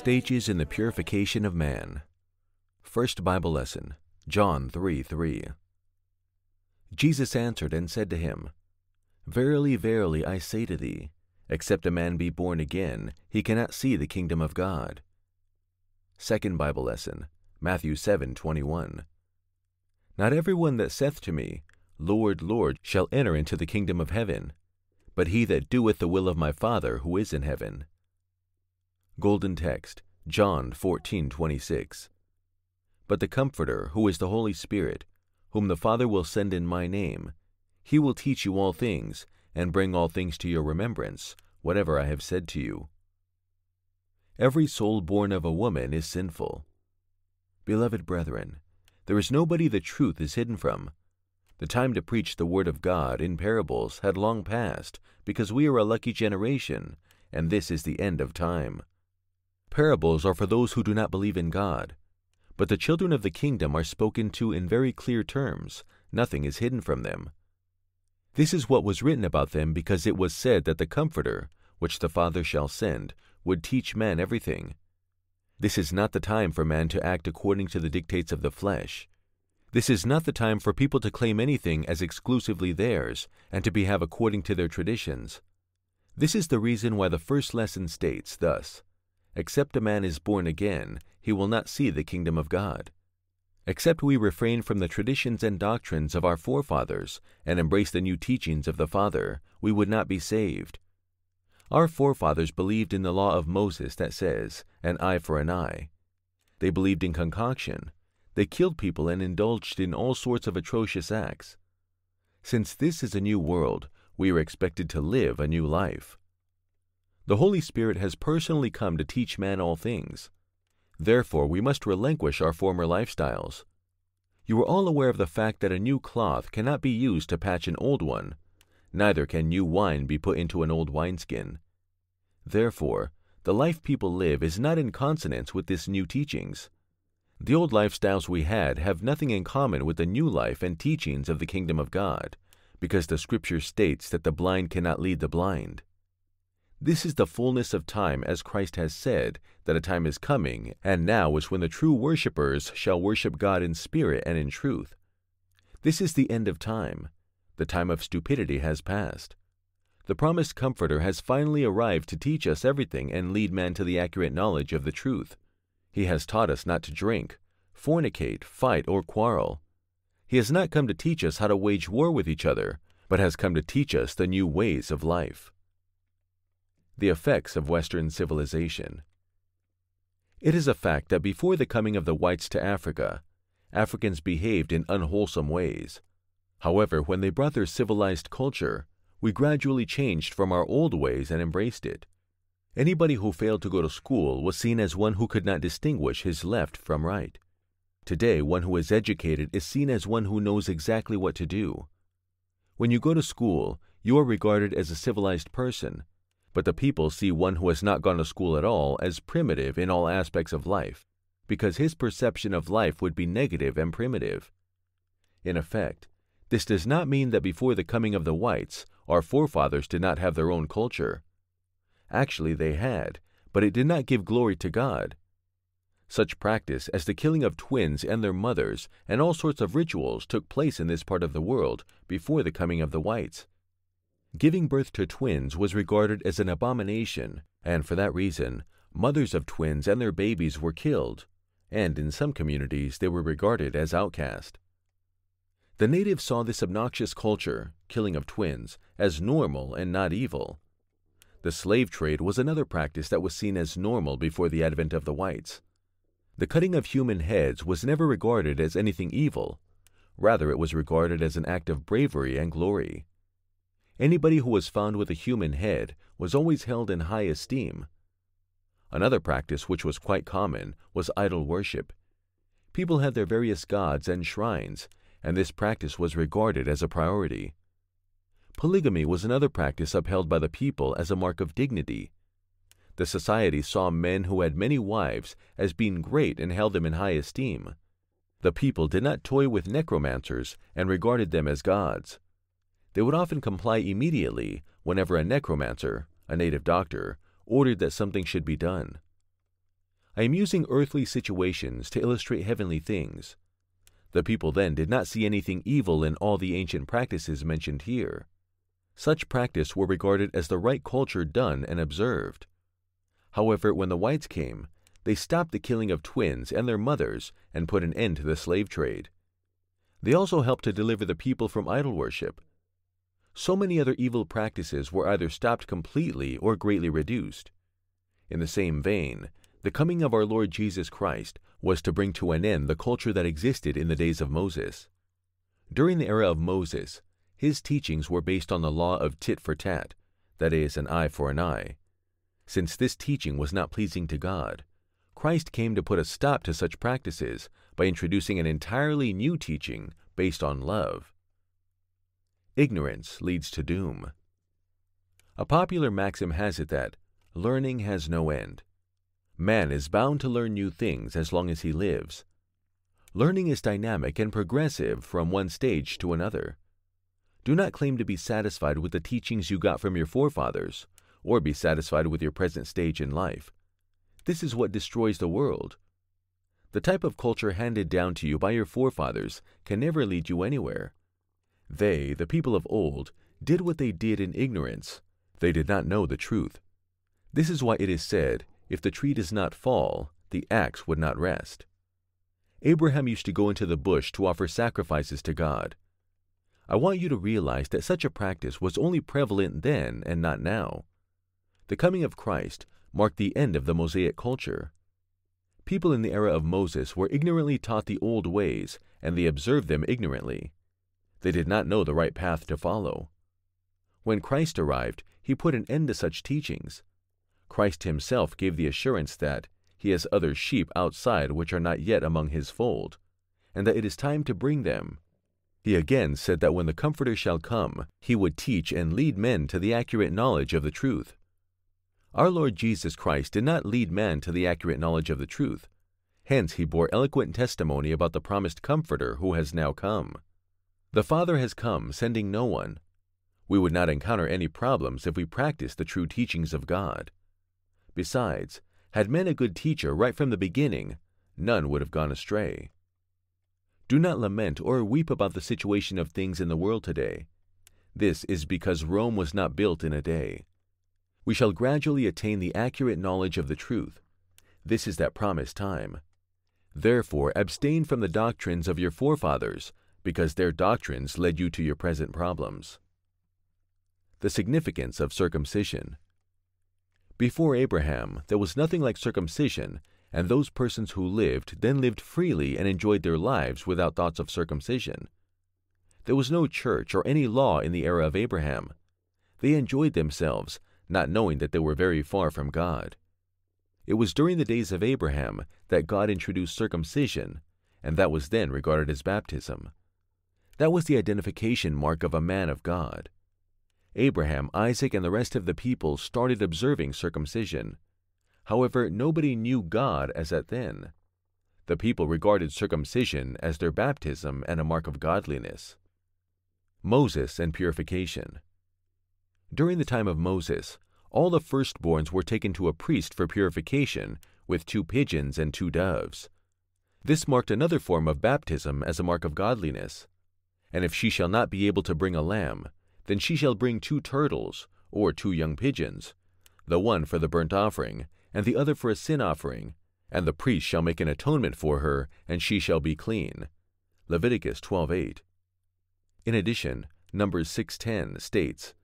Stages in the Purification of Man. First Bible Lesson, John 3 3. Jesus answered and said to him, Verily, verily, I say to thee, except a man be born again, he cannot see the kingdom of God. Second Bible Lesson, Matthew seven twenty one. Not every one that saith to me, Lord, Lord, shall enter into the kingdom of heaven, but he that doeth the will of my Father who is in heaven. Golden Text, John 14:26. But the Comforter, who is the Holy Spirit, whom the Father will send in my name, he will teach you all things, and bring all things to your remembrance, whatever I have said to you. Every soul born of a woman is sinful. Beloved brethren, there is nobody the truth is hidden from. The time to preach the word of God in parables had long passed, because we are a lucky generation, and this is the end of time. Parables are for those who do not believe in God. But the children of the kingdom are spoken to in very clear terms. Nothing is hidden from them. This is what was written about them because it was said that the Comforter, which the Father shall send, would teach men everything. This is not the time for man to act according to the dictates of the flesh. This is not the time for people to claim anything as exclusively theirs and to behave according to their traditions. This is the reason why the first lesson states thus Except a man is born again, he will not see the kingdom of God. Except we refrain from the traditions and doctrines of our forefathers and embrace the new teachings of the Father, we would not be saved. Our forefathers believed in the law of Moses that says, an eye for an eye. They believed in concoction. They killed people and indulged in all sorts of atrocious acts. Since this is a new world, we are expected to live a new life. The Holy Spirit has personally come to teach man all things. Therefore, we must relinquish our former lifestyles. You are all aware of the fact that a new cloth cannot be used to patch an old one, neither can new wine be put into an old wineskin. Therefore, the life people live is not in consonance with this new teachings. The old lifestyles we had have nothing in common with the new life and teachings of the kingdom of God, because the scripture states that the blind cannot lead the blind. This is the fullness of time, as Christ has said, that a time is coming, and now is when the true worshippers shall worship God in spirit and in truth. This is the end of time. The time of stupidity has passed. The promised Comforter has finally arrived to teach us everything and lead man to the accurate knowledge of the truth. He has taught us not to drink, fornicate, fight, or quarrel. He has not come to teach us how to wage war with each other, but has come to teach us the new ways of life. The effects of Western civilization. It is a fact that before the coming of the whites to Africa, Africans behaved in unwholesome ways. However, when they brought their civilized culture, we gradually changed from our old ways and embraced it. Anybody who failed to go to school was seen as one who could not distinguish his left from right. Today, one who is educated is seen as one who knows exactly what to do. When you go to school, you are regarded as a civilized person but the people see one who has not gone to school at all as primitive in all aspects of life, because his perception of life would be negative and primitive. In effect, this does not mean that before the coming of the whites, our forefathers did not have their own culture. Actually, they had, but it did not give glory to God. Such practice as the killing of twins and their mothers and all sorts of rituals took place in this part of the world before the coming of the whites. Giving birth to twins was regarded as an abomination, and for that reason, mothers of twins and their babies were killed, and in some communities they were regarded as outcast. The natives saw this obnoxious culture, killing of twins, as normal and not evil. The slave trade was another practice that was seen as normal before the advent of the whites. The cutting of human heads was never regarded as anything evil. Rather, it was regarded as an act of bravery and glory. Anybody who was found with a human head was always held in high esteem. Another practice which was quite common was idol worship. People had their various gods and shrines, and this practice was regarded as a priority. Polygamy was another practice upheld by the people as a mark of dignity. The society saw men who had many wives as being great and held them in high esteem. The people did not toy with necromancers and regarded them as gods. They would often comply immediately whenever a necromancer, a native doctor, ordered that something should be done. I am using earthly situations to illustrate heavenly things. The people then did not see anything evil in all the ancient practices mentioned here. Such practice were regarded as the right culture done and observed. However, when the whites came, they stopped the killing of twins and their mothers and put an end to the slave trade. They also helped to deliver the people from idol worship. So many other evil practices were either stopped completely or greatly reduced. In the same vein, the coming of our Lord Jesus Christ was to bring to an end the culture that existed in the days of Moses. During the era of Moses, his teachings were based on the law of tit for tat, that is, an eye for an eye. Since this teaching was not pleasing to God, Christ came to put a stop to such practices by introducing an entirely new teaching based on love. Ignorance leads to doom. A popular maxim has it that learning has no end. Man is bound to learn new things as long as he lives. Learning is dynamic and progressive from one stage to another. Do not claim to be satisfied with the teachings you got from your forefathers, or be satisfied with your present stage in life. This is what destroys the world. The type of culture handed down to you by your forefathers can never lead you anywhere. They, the people of old, did what they did in ignorance. They did not know the truth. This is why it is said, if the tree does not fall, the axe would not rest. Abraham used to go into the bush to offer sacrifices to God. I want you to realize that such a practice was only prevalent then and not now. The coming of Christ marked the end of the Mosaic culture. People in the era of Moses were ignorantly taught the old ways, and they observed them ignorantly. They did not know the right path to follow. When Christ arrived, he put an end to such teachings. Christ himself gave the assurance that he has other sheep outside which are not yet among his fold, and that it is time to bring them. He again said that when the Comforter shall come, he would teach and lead men to the accurate knowledge of the truth. Our Lord Jesus Christ did not lead man to the accurate knowledge of the truth. Hence he bore eloquent testimony about the promised Comforter who has now come. The Father has come, sending no one. We would not encounter any problems if we practiced the true teachings of God. Besides, had men a good teacher right from the beginning, none would have gone astray. Do not lament or weep about the situation of things in the world today. This is because Rome was not built in a day. We shall gradually attain the accurate knowledge of the truth. This is that promised time. Therefore, abstain from the doctrines of your forefathers, because their doctrines led you to your present problems. The significance of circumcision. Before Abraham, there was nothing like circumcision and those persons who lived then lived freely and enjoyed their lives without thoughts of circumcision. There was no church or any law in the era of Abraham. They enjoyed themselves, not knowing that they were very far from God. It was during the days of Abraham that God introduced circumcision, and that was then regarded as baptism. That was the identification mark of a man of God. Abraham, Isaac, and the rest of the people started observing circumcision. However, nobody knew God as at then. The people regarded circumcision as their baptism and a mark of godliness. Moses and Purification During the time of Moses, all the firstborns were taken to a priest for purification with two pigeons and two doves. This marked another form of baptism as a mark of godliness. And if she shall not be able to bring a lamb, then she shall bring two turtles, or two young pigeons, the one for the burnt offering, and the other for a sin offering, and the priest shall make an atonement for her, and she shall be clean. Leviticus 12:8. In addition, Numbers 6:10 states,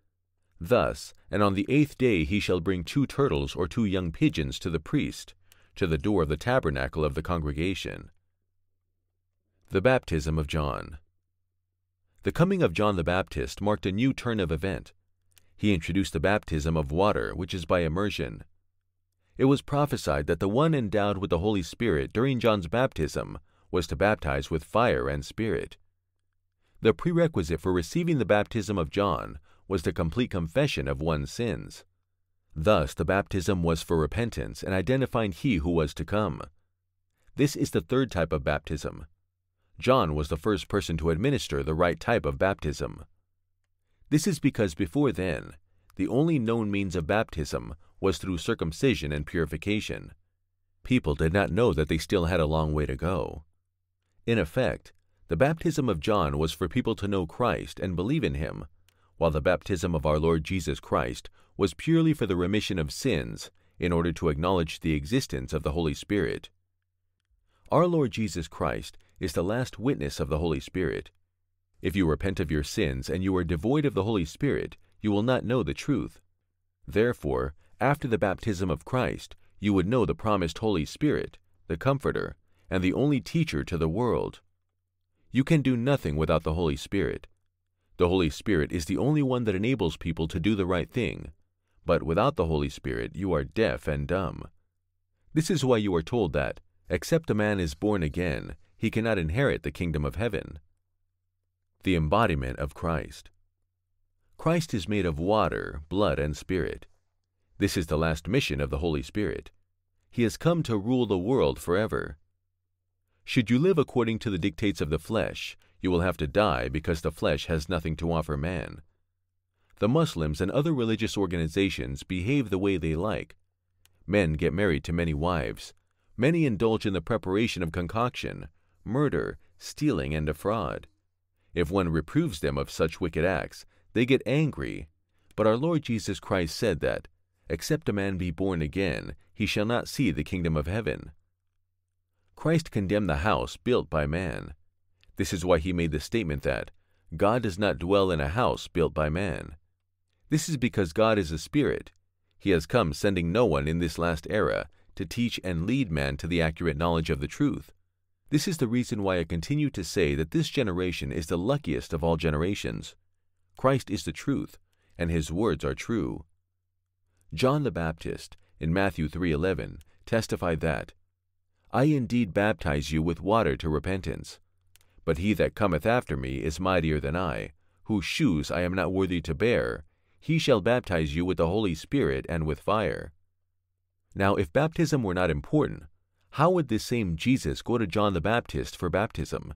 Thus, and on the eighth day he shall bring two turtles or two young pigeons to the priest, to the door of the tabernacle of the congregation. The Baptism of John The coming of John the Baptist marked a new turn of event. He introduced the baptism of water, which is by immersion. It was prophesied that the one endowed with the Holy Spirit during John's baptism was to baptize with fire and spirit. The prerequisite for receiving the baptism of John was the complete confession of one's sins. Thus, the baptism was for repentance and identifying he who was to come. This is the third type of baptism. John was the first person to administer the right type of baptism. This is because before then, the only known means of baptism was through circumcision and purification. People did not know that they still had a long way to go. In effect, the baptism of John was for people to know Christ and believe in him, while the baptism of our Lord Jesus Christ was purely for the remission of sins in order to acknowledge the existence of the Holy Spirit. Our Lord Jesus Christ is the last witness of the Holy Spirit. If you repent of your sins and you are devoid of the Holy Spirit, you will not know the truth. Therefore, after the baptism of Christ, you would know the promised Holy Spirit, the Comforter, and the only teacher to the world. You can do nothing without the Holy Spirit. The Holy Spirit is the only one that enables people to do the right thing, but without the Holy Spirit you are deaf and dumb. This is why you are told that, except a man is born again, he cannot inherit the kingdom of heaven. The embodiment of Christ. Christ is made of water, blood, and spirit. This is the last mission of the Holy Spirit. He has come to rule the world forever. Should you live according to the dictates of the flesh, you will have to die because the flesh has nothing to offer man. The Muslims and other religious organizations behave the way they like. Men get married to many wives. Many indulge in the preparation of concoction, murder, stealing, and defraud. If one reproves them of such wicked acts, they get angry. But our Lord Jesus Christ said that Except a man be born again, he shall not see the kingdom of heaven. Christ condemned the house built by man. This is why he made the statement that God does not dwell in a house built by man. This is because God is a spirit. He has come sending no one in this last era to teach and lead man to the accurate knowledge of the truth. This is the reason why I continue to say that this generation is the luckiest of all generations. Christ is the truth, and his words are true. John the Baptist, in Matthew 3:11, testified that, I indeed baptize you with water to repentance. But he that cometh after me is mightier than I, whose shoes I am not worthy to bear. He shall baptize you with the Holy Spirit and with fire. Now, if baptism were not important, how would this same Jesus go to John the Baptist for baptism?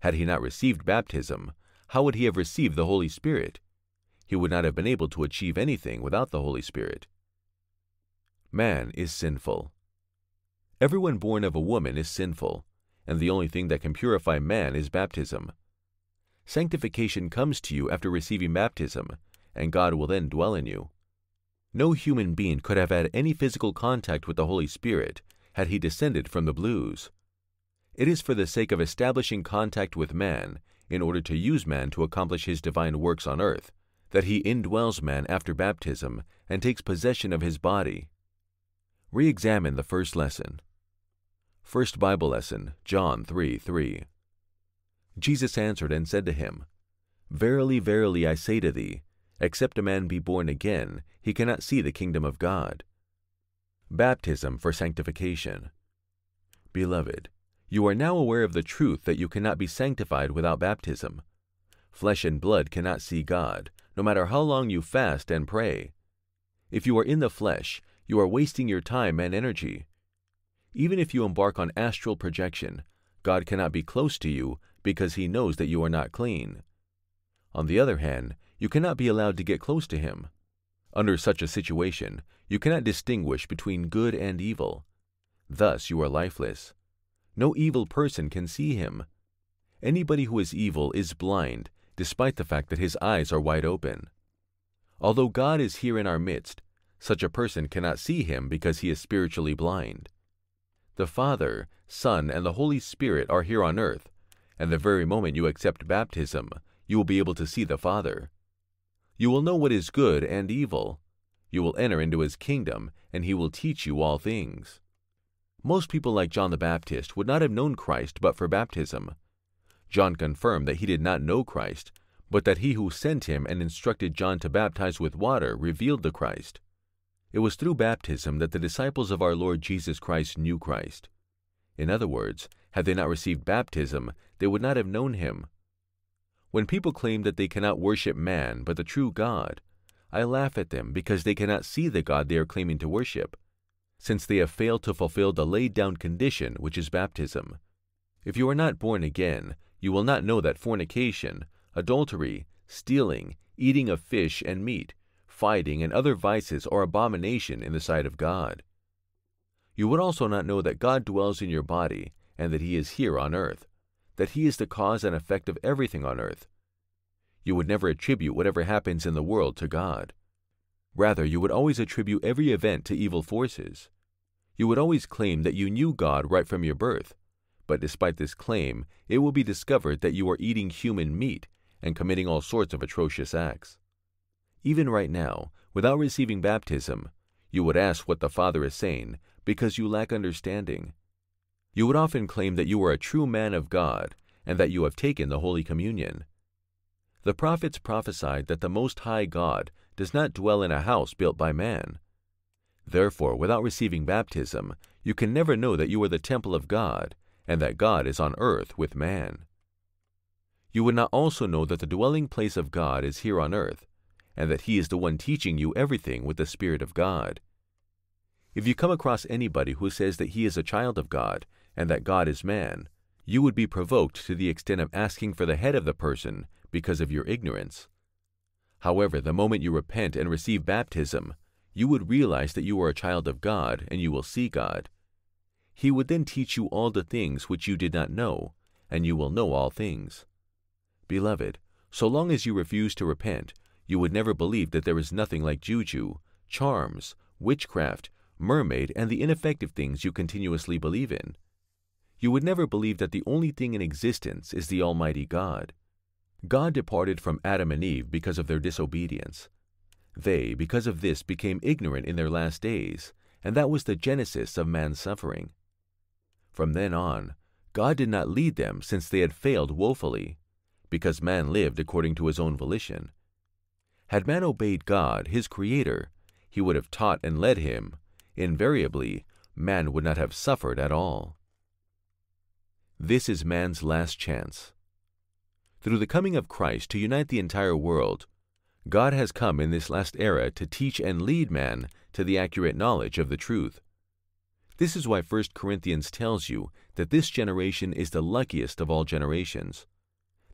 Had he not received baptism, how would he have received the Holy Spirit? he would not have been able to achieve anything without the Holy Spirit. Man is sinful. Everyone born of a woman is sinful, and the only thing that can purify man is baptism. Sanctification comes to you after receiving baptism, and God will then dwell in you. No human being could have had any physical contact with the Holy Spirit had he descended from the blues. It is for the sake of establishing contact with man, in order to use man to accomplish his divine works on earth, that he indwells man after baptism and takes possession of his body. Re examine the first lesson. First Bible lesson, John 3 3. Jesus answered and said to him, Verily, verily, I say to thee, except a man be born again, he cannot see the kingdom of God. Baptism for sanctification. Beloved, you are now aware of the truth that you cannot be sanctified without baptism. Flesh and blood cannot see God, no matter how long you fast and pray. If you are in the flesh, you are wasting your time and energy. Even if you embark on astral projection, God cannot be close to you because he knows that you are not clean. On the other hand, you cannot be allowed to get close to him. Under such a situation, you cannot distinguish between good and evil. Thus you are lifeless. No evil person can see him. Anybody who is evil is blind despite the fact that his eyes are wide open. Although God is here in our midst, such a person cannot see him because he is spiritually blind. The Father, Son, and the Holy Spirit are here on earth, and the very moment you accept baptism, you will be able to see the Father. You will know what is good and evil. You will enter into his kingdom, and he will teach you all things. Most people like John the Baptist would not have known Christ but for baptism. John confirmed that he did not know Christ, but that he who sent him and instructed John to baptize with water revealed the Christ. It was through baptism that the disciples of our Lord Jesus Christ knew Christ. In other words, had they not received baptism, they would not have known him. When people claim that they cannot worship man but the true God, I laugh at them because they cannot see the God they are claiming to worship, since they have failed to fulfill the laid down condition which is baptism. If you are not born again, you will not know that fornication, adultery, stealing, eating of fish and meat, fighting, and other vices are abomination in the sight of God. You would also not know that God dwells in your body and that He is here on earth, that He is the cause and effect of everything on earth. You would never attribute whatever happens in the world to God. Rather, you would always attribute every event to evil forces. You would always claim that you knew God right from your birth, but despite this claim, it will be discovered that you are eating human meat and committing all sorts of atrocious acts. Even right now, without receiving baptism, you would ask what the Father is saying because you lack understanding. You would often claim that you are a true man of God and that you have taken the Holy Communion. The prophets prophesied that the Most High God does not dwell in a house built by man. Therefore, without receiving baptism, you can never know that you are the temple of God and that God is on earth with man. You would not also know that the dwelling place of God is here on earth, and that He is the one teaching you everything with the Spirit of God. If you come across anybody who says that he is a child of God and that God is man, you would be provoked to the extent of asking for the head of the person because of your ignorance. However, the moment you repent and receive baptism, you would realize that you are a child of God and you will see God. He would then teach you all the things which you did not know, and you will know all things. Beloved, so long as you refuse to repent, you would never believe that there is nothing like juju, charms, witchcraft, mermaid, and the ineffective things you continuously believe in. You would never believe that the only thing in existence is the Almighty God. God departed from Adam and Eve because of their disobedience. They, because of this, became ignorant in their last days, and that was the genesis of man's suffering. From then on, God did not lead them since they had failed woefully, because man lived according to his own volition. Had man obeyed God, his Creator, he would have taught and led him. Invariably, man would not have suffered at all. This is man's last chance. Through the coming of Christ to unite the entire world, God has come in this last era to teach and lead man to the accurate knowledge of the truth. This is why 1 Corinthians tells you that this generation is the luckiest of all generations.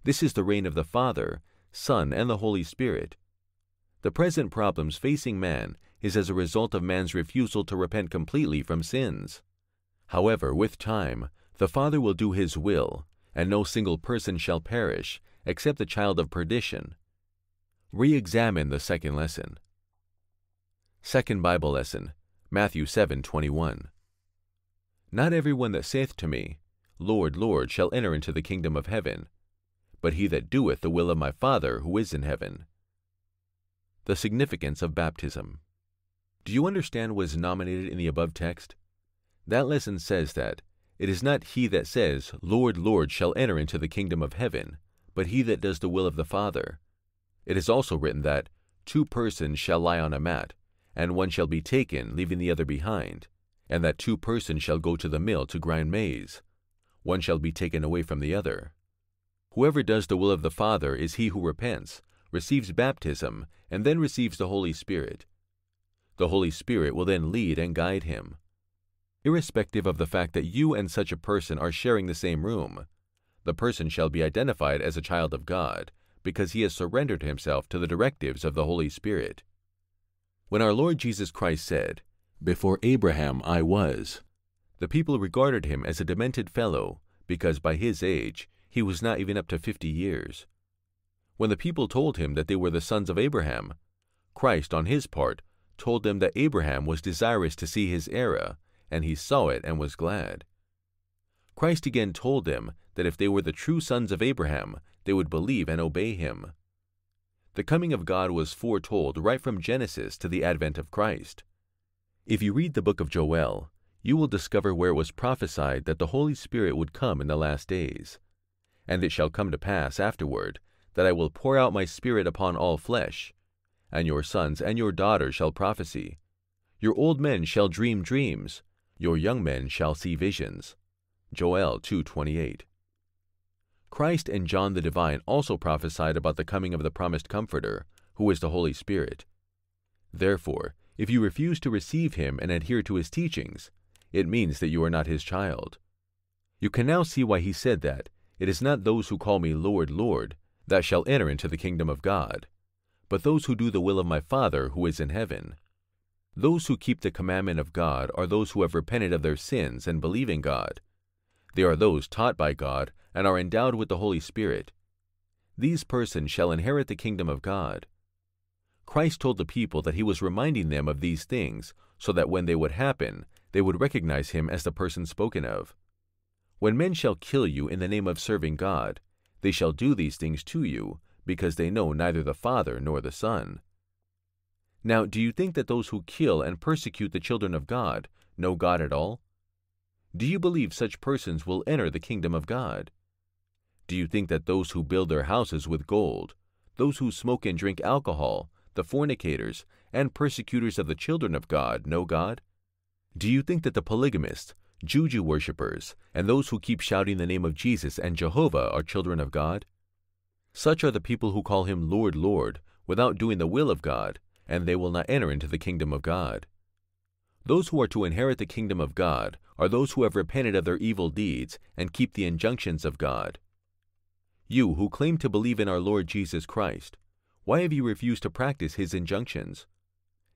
This is the reign of the Father, Son, and the Holy Spirit. The present problems facing man is as a result of man's refusal to repent completely from sins. However, with time, the Father will do his will, and no single person shall perish, except the child of perdition. Re-examine the second lesson. Second Bible lesson, Matthew 7:21. Not everyone that saith to me, Lord, Lord, shall enter into the kingdom of heaven, but he that doeth the will of my Father who is in heaven. The significance of baptism. Do you understand what is nominated in the above text? That lesson says that it is not he that says, Lord, Lord, shall enter into the kingdom of heaven, but he that does the will of the Father. It is also written that two persons shall lie on a mat, and one shall be taken, leaving the other behind, and that two persons shall go to the mill to grind maize. One shall be taken away from the other. Whoever does the will of the Father is he who repents, receives baptism, and then receives the Holy Spirit. The Holy Spirit will then lead and guide him. Irrespective of the fact that you and such a person are sharing the same room, the person shall be identified as a child of God because he has surrendered himself to the directives of the Holy Spirit. When our Lord Jesus Christ said, Before Abraham I was, the people regarded him as a demented fellow because by his age he was not even up to fifty years. When the people told him that they were the sons of Abraham, Christ, on his part, told them that Abraham was desirous to see his era, and he saw it and was glad. Christ again told them that if they were the true sons of Abraham, they would believe and obey him. The coming of God was foretold right from Genesis to the advent of Christ. If you read the book of Joel, you will discover where it was prophesied that the Holy Spirit would come in the last days. And it shall come to pass afterward that I will pour out my Spirit upon all flesh, and your sons and your daughters shall prophesy. Your old men shall dream dreams, your young men shall see visions. Joel 2.28 Christ and John the Divine also prophesied about the coming of the promised Comforter, who is the Holy Spirit. Therefore, if you refuse to receive him and adhere to his teachings, it means that you are not his child. You can now see why he said that, It is not those who call me Lord, Lord, that shall enter into the kingdom of God, but those who do the will of my Father who is in heaven. Those who keep the commandment of God are those who have repented of their sins and believe in God. They are those taught by God and are endowed with the Holy Spirit. These persons shall inherit the kingdom of God. Christ told the people that he was reminding them of these things so that when they would happen, they would recognize him as the person spoken of. When men shall kill you in the name of serving God, they shall do these things to you, because they know neither the Father nor the Son. Now, do you think that those who kill and persecute the children of God know God at all? Do you believe such persons will enter the kingdom of God? Do you think that those who build their houses with gold, those who smoke and drink alcohol, the fornicators, and persecutors of the children of God know God? Do you think that the polygamists, juju worshippers, and those who keep shouting the name of Jesus and Jehovah are children of God? Such are the people who call him Lord, Lord, without doing the will of God, and they will not enter into the kingdom of God. Those who are to inherit the kingdom of God are those who have repented of their evil deeds and keep the injunctions of God. You who claim to believe in our Lord Jesus Christ, why have you refused to practice his injunctions?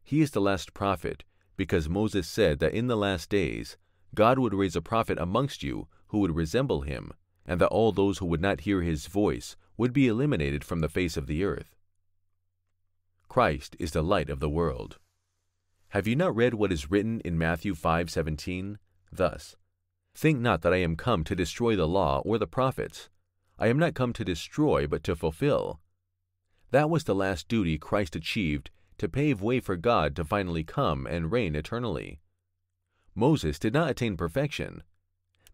He is the last prophet, because Moses said that in the last days God would raise a prophet amongst you who would resemble him, and that all those who would not hear his voice would be eliminated from the face of the earth. Christ is the light of the world. Have you not read what is written in Matthew 5:17? Thus, Think not that I am come to destroy the law or the prophets. I am not come to destroy, but to fulfill. That was the last duty Christ achieved to pave way for God to finally come and reign eternally. Moses did not attain perfection.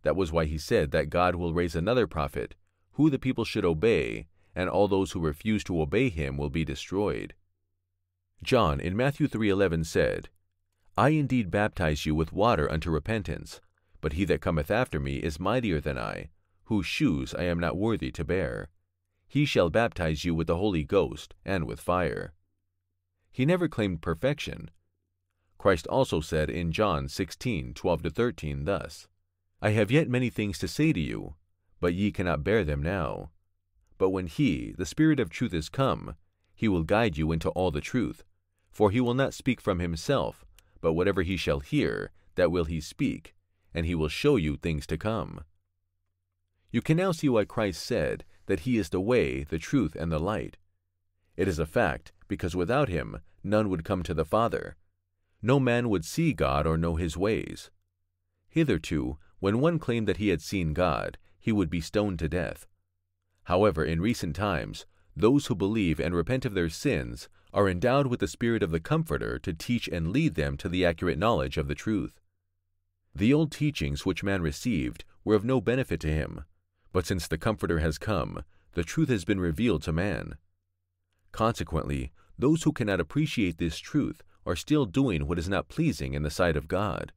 That was why he said that God will raise another prophet, who the people should obey, and all those who refuse to obey him will be destroyed. John in Matthew 3:11 said, I indeed baptize you with water unto repentance, but he that cometh after me is mightier than I, whose shoes I am not worthy to bear. He shall baptize you with the Holy Ghost and with fire. He never claimed perfection, Christ also said in John 16, 12-13 thus, I have yet many things to say to you, but ye cannot bear them now. But when he, the Spirit of truth, is come, he will guide you into all the truth. For he will not speak from himself, but whatever he shall hear, that will he speak, and he will show you things to come. You can now see why Christ said that he is the way, the truth, and the light. It is a fact, because without him none would come to the Father, no man would see God or know his ways. Hitherto, when one claimed that he had seen God, he would be stoned to death. However, in recent times, those who believe and repent of their sins are endowed with the spirit of the Comforter to teach and lead them to the accurate knowledge of the truth. The old teachings which man received were of no benefit to him, but since the Comforter has come, the truth has been revealed to man. Consequently, those who cannot appreciate this truth are still doing what is not pleasing in the sight of God.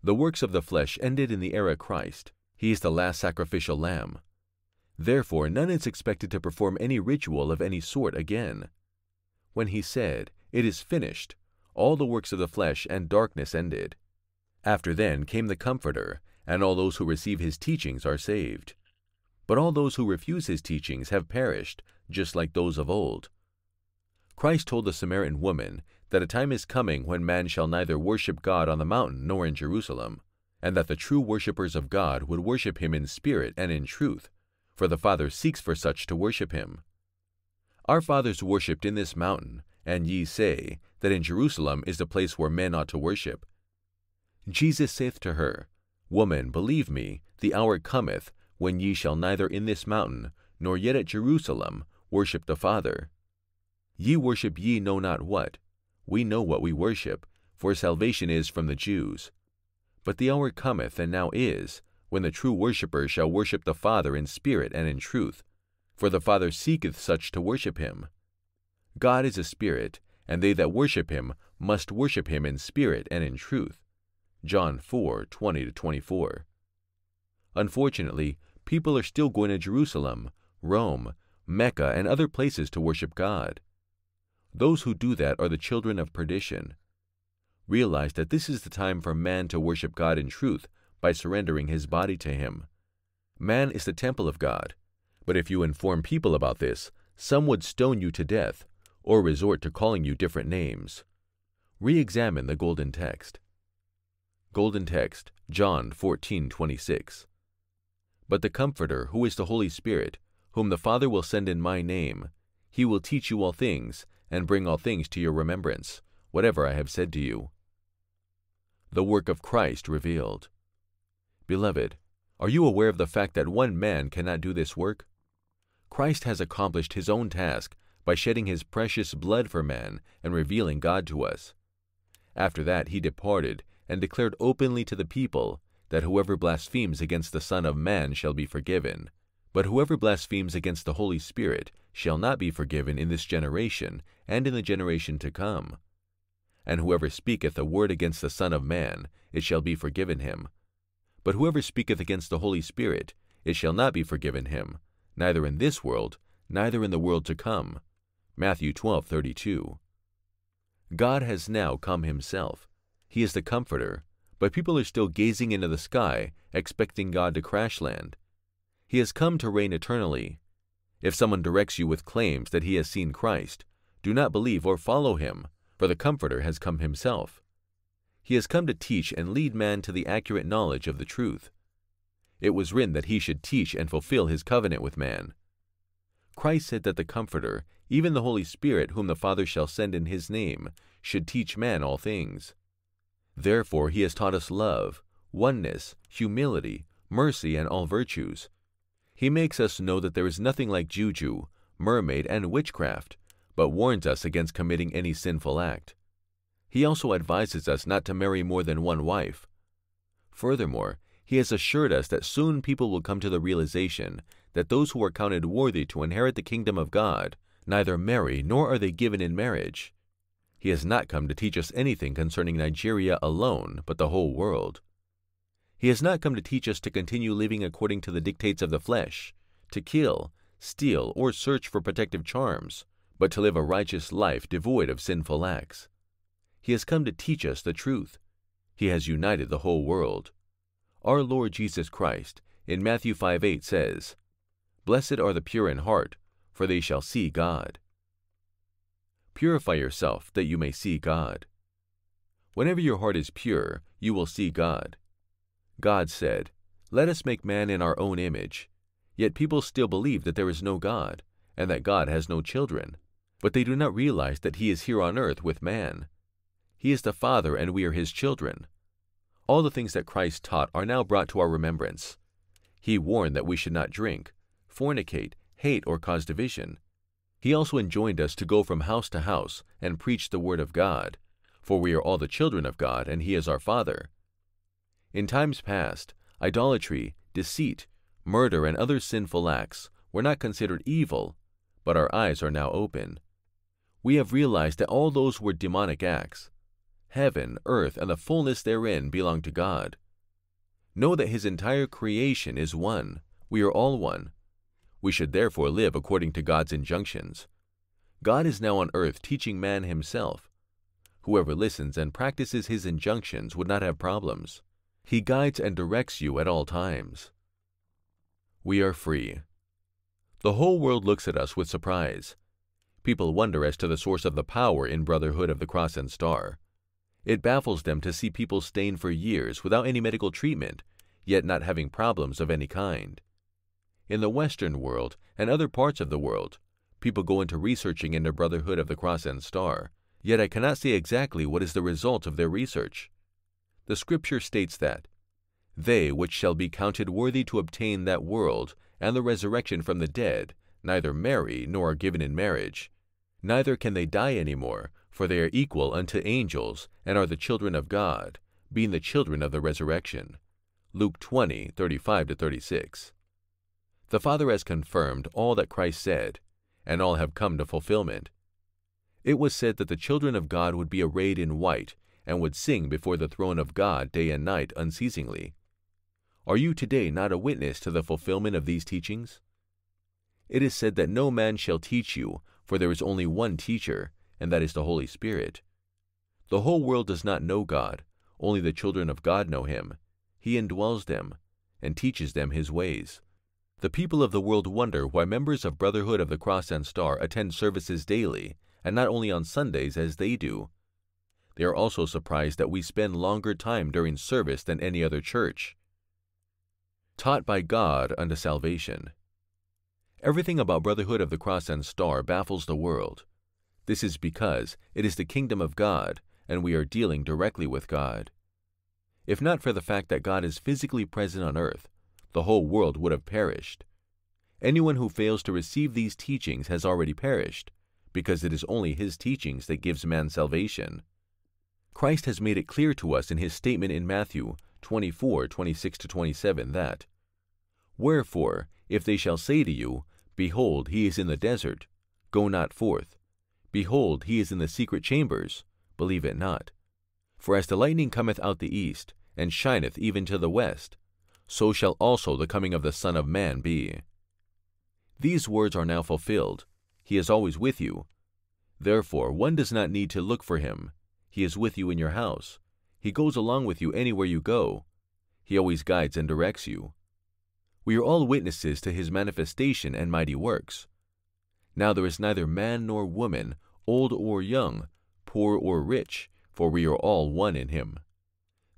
The works of the flesh ended in the era Christ. He is the last sacrificial lamb. Therefore, none is expected to perform any ritual of any sort again. When he said, It is finished, all the works of the flesh and darkness ended. After then came the Comforter, and all those who receive his teachings are saved. But all those who refuse his teachings have perished, just like those of old. Christ told the Samaritan woman that a time is coming when man shall neither worship God on the mountain nor in Jerusalem, and that the true worshippers of God would worship him in spirit and in truth, for the Father seeks for such to worship him. Our fathers worshipped in this mountain, and ye say that in Jerusalem is the place where men ought to worship. Jesus saith to her, Woman, believe me, the hour cometh, when ye shall neither in this mountain, nor yet at Jerusalem, worship the Father. Ye worship ye know not what, we know what we worship, for salvation is from the Jews. But the hour cometh, and now is, when the true worshipper shall worship the Father in spirit and in truth, for the Father seeketh such to worship him. God is a spirit, and they that worship him must worship him in spirit and in truth. John 4, 20-24 Unfortunately, people are still going to Jerusalem, Rome, Mecca, and other places to worship God. Those who do that are the children of perdition. Realize that this is the time for man to worship God in truth by surrendering his body to him. Man is the temple of God, but if you inform people about this, some would stone you to death or resort to calling you different names. Re-examine the Golden Text. Golden Text, John 14:26. But the Comforter, who is the Holy Spirit, whom the Father will send in my name, he will teach you all things, and bring all things to your remembrance, whatever I have said to you. The work of Christ revealed. Beloved, are you aware of the fact that one man cannot do this work? Christ has accomplished his own task by shedding his precious blood for man and revealing God to us. After that he departed and declared openly to the people that whoever blasphemes against the Son of Man shall be forgiven, but whoever blasphemes against the Holy Spirit shall not be forgiven in this generation and in the generation to come. And whoever speaketh a word against the Son of Man, it shall be forgiven him. But whoever speaketh against the Holy Spirit, it shall not be forgiven him, neither in this world, neither in the world to come. Matthew 12:32. God has now come himself. He is the comforter, but people are still gazing into the sky, expecting God to crash land. He has come to reign eternally. If someone directs you with claims that he has seen Christ, do not believe or follow him, for the Comforter has come himself. He has come to teach and lead man to the accurate knowledge of the truth. It was written that he should teach and fulfill his covenant with man. Christ said that the Comforter, even the Holy Spirit, whom the Father shall send in his name, should teach man all things. Therefore he has taught us love, oneness, humility, mercy, and all virtues. He makes us know that there is nothing like juju, mermaid, and witchcraft, but warns us against committing any sinful act. He also advises us not to marry more than one wife. Furthermore, he has assured us that soon people will come to the realization that those who are counted worthy to inherit the kingdom of God neither marry nor are they given in marriage. He has not come to teach us anything concerning Nigeria alone, but the whole world. He has not come to teach us to continue living according to the dictates of the flesh, to kill, steal, or search for protective charms, but to live a righteous life devoid of sinful acts. He has come to teach us the truth. He has united the whole world. Our Lord Jesus Christ, in Matthew 5 8 says, Blessed are the pure in heart, for they shall see God. Purify yourself, that you may see God. Whenever your heart is pure, you will see God. God said, Let us make man in our own image. Yet people still believe that there is no God, and that God has no children. But they do not realize that he is here on earth with man. He is the Father, and we are his children. All the things that Christ taught are now brought to our remembrance. He warned that we should not drink, fornicate, hate, or cause division. He also enjoined us to go from house to house and preach the word of God, for we are all the children of God, and he is our Father. In times past, idolatry, deceit, murder, and other sinful acts were not considered evil, but our eyes are now open. We have realized that all those were demonic acts. Heaven, earth, and the fullness therein belong to God. Know that his entire creation is one. We are all one. We should therefore live according to God's injunctions. God is now on earth teaching man himself. Whoever listens and practices his injunctions would not have problems. He guides and directs you at all times. We are free. The whole world looks at us with surprise. People wonder as to the source of the power in Brotherhood of the Cross and Star. It baffles them to see people staying for years without any medical treatment, yet not having problems of any kind. In the Western world and other parts of the world, people go into researching into Brotherhood of the Cross and Star, yet I cannot say exactly what is the result of their research. The Scripture states that, They which shall be counted worthy to obtain that world and the resurrection from the dead neither marry nor are given in marriage, neither can they die any more, for they are equal unto angels, and are the children of God, being the children of the resurrection. Luke 20, 35-36. The Father has confirmed all that Christ said, and all have come to fulfillment. It was said that the children of God would be arrayed in white, and would sing before the throne of God day and night unceasingly. Are you today not a witness to the fulfillment of these teachings? It is said that no man shall teach you, for there is only one teacher, and that is the Holy Spirit. The whole world does not know God, only the children of God know him. He indwells them, and teaches them his ways. The people of the world wonder why members of Brotherhood of the Cross and Star attend services daily, and not only on Sundays as they do. They are also surprised that we spend longer time during service than any other church. Taught by God unto salvation. Everything about Brotherhood of the Cross and Star baffles the world. This is because it is the kingdom of God, and we are dealing directly with God. If not for the fact that God is physically present on earth, the whole world would have perished. Anyone who fails to receive these teachings has already perished, because it is only his teachings that gives man salvation. Christ has made it clear to us in his statement in Matthew 24, 26 to 27 that, Wherefore, if they shall say to you, Behold, he is in the desert, go not forth. Behold, he is in the secret chambers, believe it not. For as the lightning cometh out the east, and shineth even to the west, so shall also the coming of the Son of Man be. These words are now fulfilled. He is always with you. Therefore, one does not need to look for him. He is with you in your house. He goes along with you anywhere you go. He always guides and directs you. We are all witnesses to his manifestation and mighty works. Now there is neither man nor woman, old or young, poor or rich, for we are all one in him.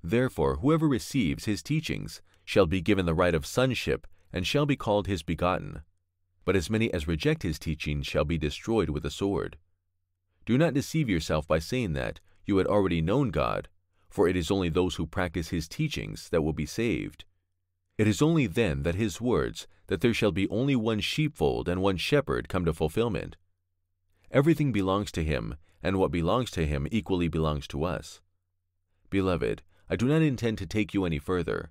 Therefore, whoever receives his teachings shall be given the right of sonship and shall be called his begotten. But as many as reject his teachings shall be destroyed with the sword. Do not deceive yourself by saying that you had already known God, for it is only those who practice his teachings that will be saved. It is only then that his words, that there shall be only one sheepfold and one shepherd, come to fulfillment. Everything belongs to him, and what belongs to him equally belongs to us. Beloved, I do not intend to take you any further.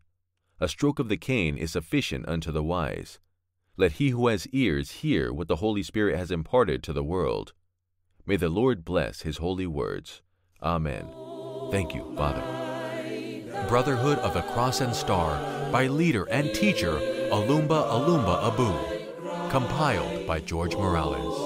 A stroke of the cane is sufficient unto the wise. Let he who has ears hear what the Holy Spirit has imparted to the world. May the Lord bless his holy words. Amen. Thank you, Father. Brotherhood of the Cross and Star by leader and teacher Olumba Olumba Obu. Compiled by George Morales.